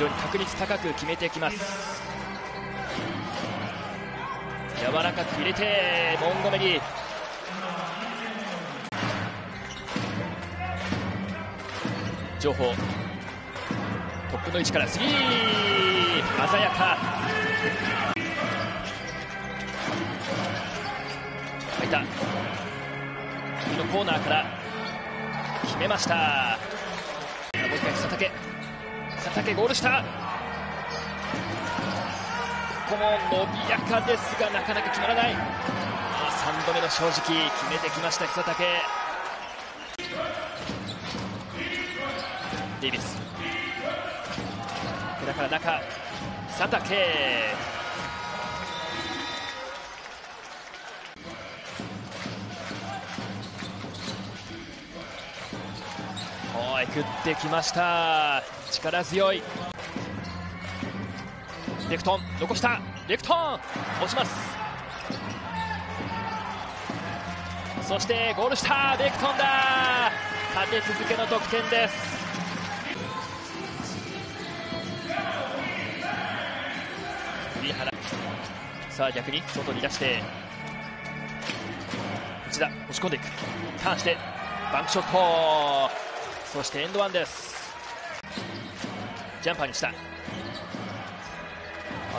常に確率高く決めてきます。柔らかく入れてモンゴメリー情報。トップの位置からスリー。鮮やか。入った。右のコーナーから決めました。もう一回佐竹佐竹ゴール下。ここも伸びやかですがなかなか決まらない。3度目の正直決めてきました久竹デイビス。だから中佐竹。おい食ってきました。力強い。レフトン残した。レフトン落ちます。そしてゴールしたレフトンだ。立て続けの得点です。さあ逆に外に出して。内田押し込んでいく。ターンしてバンクショット。そしてエンドワンです。ジャンパーにした。リ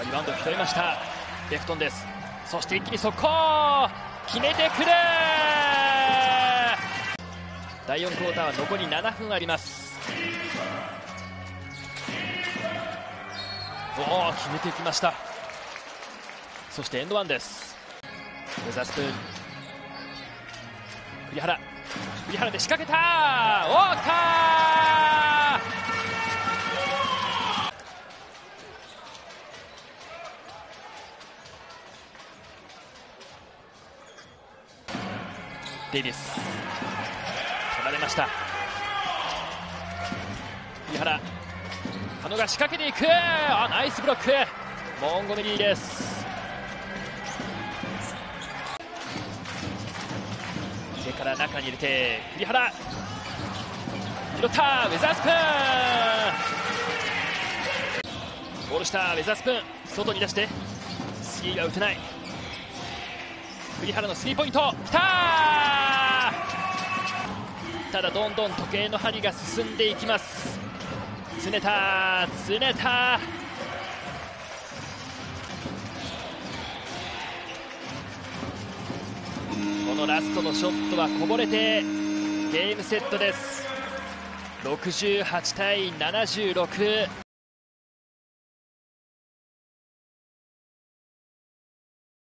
バウンド拾いました。レフトンです。そして一気に速攻。決めてくる第4クォーターは残り7分あります。おお決めてきました。そしてエンドワンです。ウェザースプーン。栗原。栗原で仕掛けた。ウォーカー。デイビス。取られました。栗原。狩野が仕掛けていく。あナイスブロック。モンゴメリーです。上から中に入れて栗原。拾ったウェザースプーン。ゴールしたウェザースプーン。外に出してスリーが打てない。栗原のスリーポイント。きたただどんどん時計の針が進んでいきます。常田常田ラストのショットはこぼれてゲームセットです。68対76